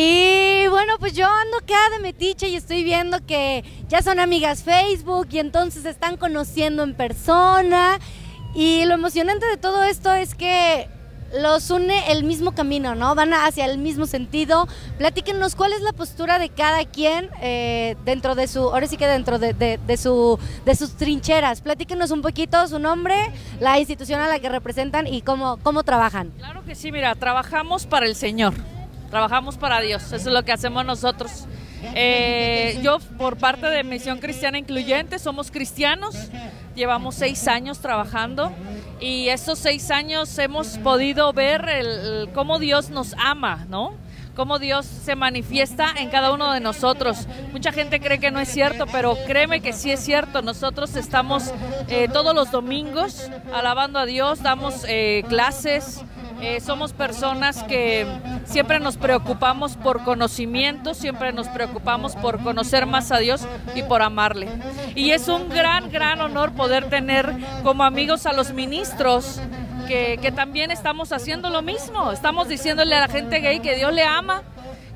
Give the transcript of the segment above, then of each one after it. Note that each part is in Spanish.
Y bueno, pues yo ando acá de metiche y estoy viendo que ya son amigas Facebook y entonces se están conociendo en persona. Y lo emocionante de todo esto es que los une el mismo camino, ¿no? Van hacia el mismo sentido. Platíquenos cuál es la postura de cada quien eh, dentro de su, ahora sí que dentro de, de, su, de sus trincheras. Platíquenos un poquito su nombre, la institución a la que representan y cómo, cómo trabajan. Claro que sí, mira, trabajamos para el Señor, trabajamos para Dios, eso es lo que hacemos nosotros. Eh, yo por parte de Misión Cristiana Incluyente somos cristianos, llevamos seis años trabajando y estos seis años hemos podido ver cómo Dios nos ama, ¿no? Cómo Dios se manifiesta en cada uno de nosotros. Mucha gente cree que no es cierto, pero créeme que sí es cierto. Nosotros estamos eh, todos los domingos alabando a Dios, damos eh, clases, eh, somos personas que siempre nos preocupamos por conocimiento, siempre nos preocupamos por conocer más a Dios y por amarle. Y es un gran, gran honor poder tener como amigos a los ministros que, también estamos haciendo lo mismo. Estamos diciéndole a la gente gay que Dios le ama,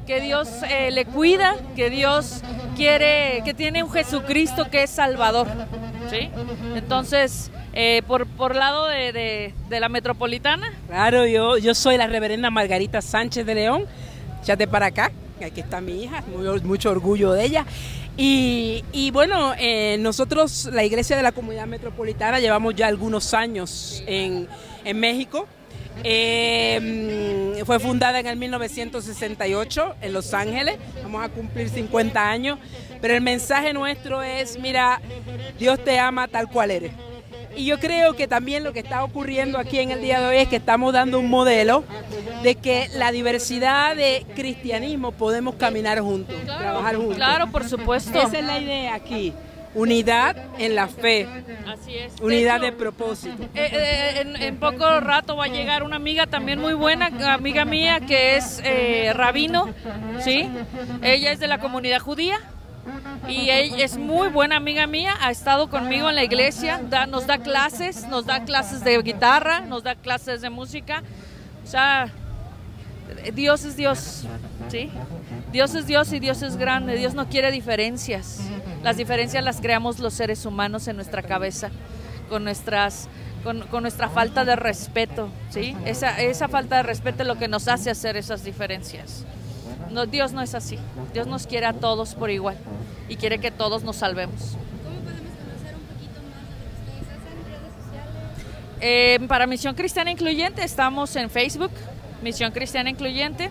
que Dios eh, le cuida, que Dios quiere, que tiene un Jesucristo que es Salvador. Entonces, eh, por, por lado de, la metropolitana. Claro, yo, yo soy la reverenda Margarita Sánchez de León, Chate para acá, aquí está mi hija, mucho orgullo de ella. Y, y bueno, eh, nosotros, la Iglesia de la Comunidad Metropolitana, llevamos ya algunos años en, en México. Eh, fue fundada en el 1968 en Los Ángeles, vamos a cumplir 50 años, pero el mensaje nuestro es, mira, Dios te ama tal cual eres. Y yo creo que también lo que está ocurriendo aquí en el día de hoy es que estamos dando un modelo de que la diversidad de cristianismo podemos caminar juntos, trabajar juntos. Claro, por supuesto. Esa es la idea aquí. Unidad en la fe. Así es. Unidad de, propósito. Eh, eh, en, poco rato va a llegar una amiga también muy buena, amiga mía, que es eh, rabino, ¿sí? Ella es de la comunidad judía y ella es muy buena amiga mía, ha estado conmigo en la iglesia, nos da clases, nos da clases de guitarra, nos da clases de música. O sea, Dios es Dios, ¿sí? Dios es Dios y Dios es grande, Dios no quiere diferencias. Las diferencias las creamos los seres humanos en nuestra cabeza, con nuestras con, nuestra falta de respeto, ¿sí? Esa, esa falta de respeto es lo que nos hace hacer esas diferencias. No, Dios no es así. Dios nos quiere a todos por igual y quiere que todos nos salvemos. ¿Cómo podemos conocer un poquito más de lo que ustedes hacen en redes sociales? Eh, para Misión Cristiana Incluyente estamos en Facebook, Misión Cristiana Incluyente.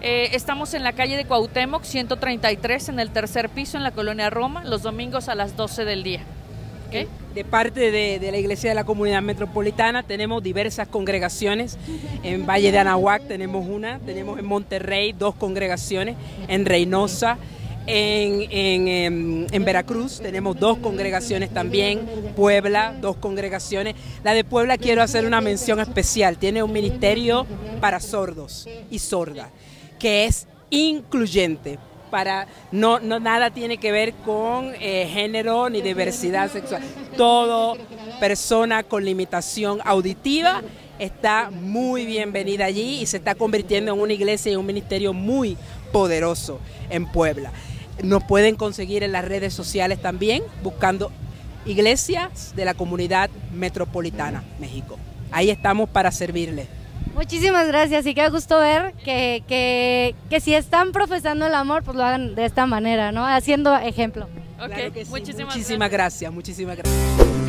Eh, estamos en la calle de Cuauhtémoc, 133, en el tercer piso, en la colonia Roma, los domingos a las 12 del día. De parte de, la Iglesia de la Comunidad Metropolitana tenemos diversas congregaciones. En Valle de Anahuac tenemos una, tenemos en Monterrey dos congregaciones, en Reynosa. En, en, Veracruz tenemos dos congregaciones también, Puebla, dos congregaciones. La de Puebla quiero hacer una mención especial, tiene un ministerio para sordos y sordas, que es incluyente para no, no nada tiene que ver con eh, género ni diversidad sexual. Todo persona con limitación auditiva está muy bienvenida allí y se está convirtiendo en una iglesia y un ministerio muy poderoso en Puebla. Nos pueden conseguir en las redes sociales también buscando iglesias de la comunidad metropolitana México. Ahí estamos para servirles. Muchísimas gracias y qué gusto ver que, que, que, si están profesando el amor, pues lo hagan de esta manera, ¿no? Haciendo ejemplo. muchísimas, muchísimas gracias. Muchísimas gracias.